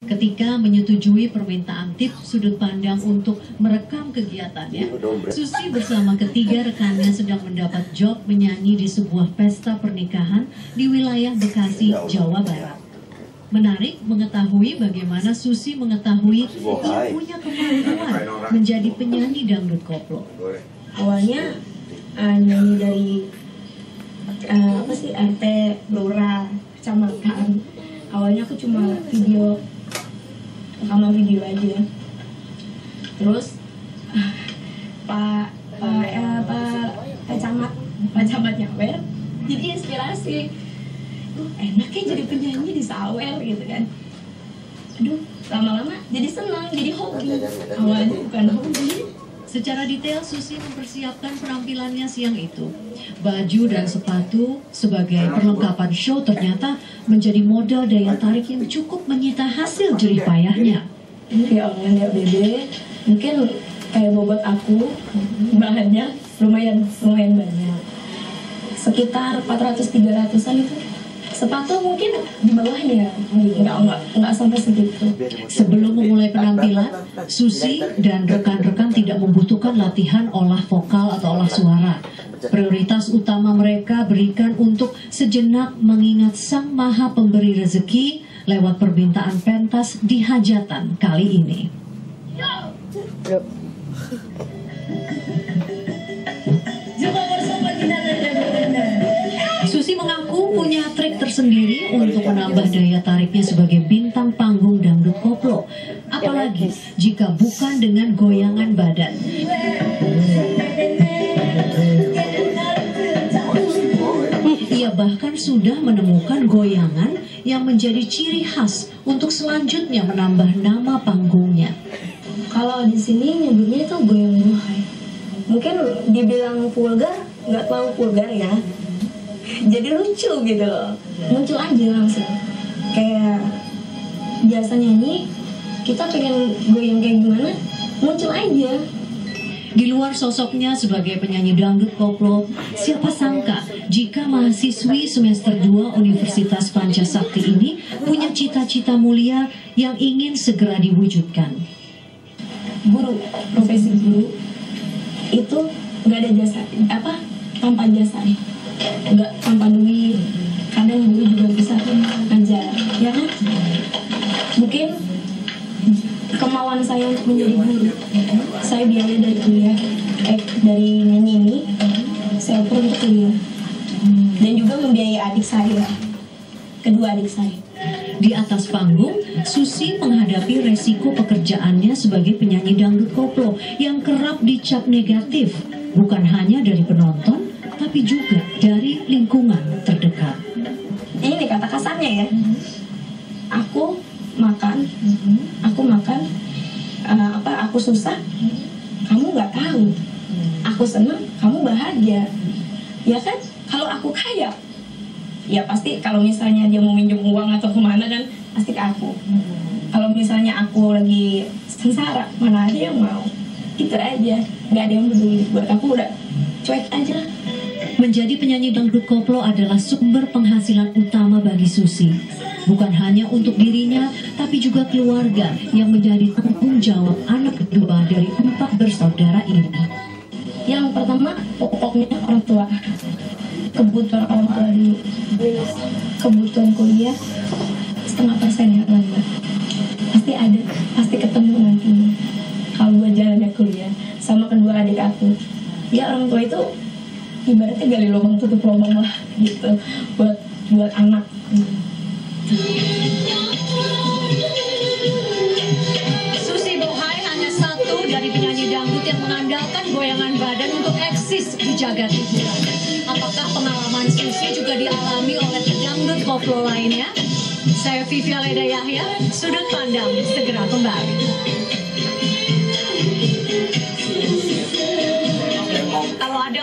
Ketika menyetujui permintaan tip sudut pandang untuk merekam kegiatannya, Susi bersama ketiga rekannya sedang mendapat job menyanyi di sebuah pesta pernikahan di wilayah Bekasi, Jawa Barat. Menarik mengetahui bagaimana Susi mengetahui ia punya kemampuan menjadi penyanyi dangdut koplo. awalnya uh, nyanyi dari uh, apa sih RT Blora kecamatan. Awalnya aku cuma video rekaman video aja. Terus pak pak eh, pak pak camat pak camat nyawer jadi inspirasi. Duh, enak ya jadi penyanyi di sawer gitu kan. Aduh lama-lama jadi senang jadi hobi. Awalnya bukan hobi Secara detail, Susi mempersiapkan penampilannya siang itu. Baju dan sepatu sebagai perlengkapan show ternyata menjadi modal daya tarik yang cukup menyita hasil jerih payahnya. ya Allah ya bebe mungkin kayak bobot aku bahannya lumayan lumayan banyak sekitar 400 300an itu sepatu mungkin di bawahnya nggak nggak nggak sampai segitu Sebelum memulai penampilan, Susi dan rekan-rekan tidak membutuhkan latihan olah vokal atau olah suara. Prioritas utama mereka berikan untuk sejenak mengingat Sang Maha Pemberi Rezeki lewat permintaan pentas di hajatan kali ini. Menambah daya tariknya sebagai bintang panggung dangdut koplo. Apalagi jika bukan dengan goyangan badan. Ia bahkan sudah menemukan goyangan yang menjadi ciri khas untuk selanjutnya menambah nama panggungnya. kalau di sini nyebutnya itu goyang buhay mungkin dibilang vulgar nggak terlalu vulgar ya jadi lucu gitu loh. Muncul aja langsung. Kayak biasa nyanyi kita pengen goyang kayak gimana muncul aja. Di luar sosoknya sebagai penyanyi dangdut koplo, siapa sangka jika mahasiswi semester 2 Universitas Pancasakti ini punya cita-cita mulia yang ingin segera diwujudkan. guru profesi guru itu nggak ada jasa apa tanpa jasa nggak tanpa duit kadang guru juga bisa ngajar. Ya kan? Mungkin kemauan saya untuk menjadi guru. Saya biaya dari kuliah eh dari nyanyi ini saya perlu untuk kuliah. Dan juga membiayai adik saya kedua adik saya. Di atas panggung, Susi menghadapi resiko pekerjaannya sebagai penyanyi dangdut koplo yang kerap dicap negatif, bukan hanya dari penonton, tapi juga dari lingkungan terdekat. ini kata kasarnya ya. Aku makan aku makan eh, apa aku susah kamu nggak tahu. Aku senang kamu bahagia. Ya kan? Kalau aku kaya ya pasti kalau misalnya dia mau minjem uang atau ke mana kan pasti ke aku. Kalau misalnya aku lagi sengsara mana ada yang mau? Itu aja. Nggak ada yang peduli buat aku udah Menjadi penyanyi dangdut koplo adalah sumber penghasilan utama bagi Susi. Bukan hanya untuk dirinya, tapi juga keluarga yang menjadi tanggung jawab anak kedua dari empat bersaudara ini. Yang pertama pokoknya orang tua kebutuhan orang tua dulu kebutuhan kuliah setengah persen ya Landa pasti ada pasti ketemu nantinya kalau jalannya kuliah sama kedua adik aku ya orang tua itu ibaratnya gali lubang tutup lubang lah gitu buat buat anak Susi Bohai hanya satu dari penyanyi dangdut yang mengandalkan goyangan badan untuk eksis di jagat hiburan. Apakah pengalaman Susi juga dialami oleh dangdut koplo lainnya? Saya Vivi Aleda Yahya, sudut pandang segera kembali. Kalau ada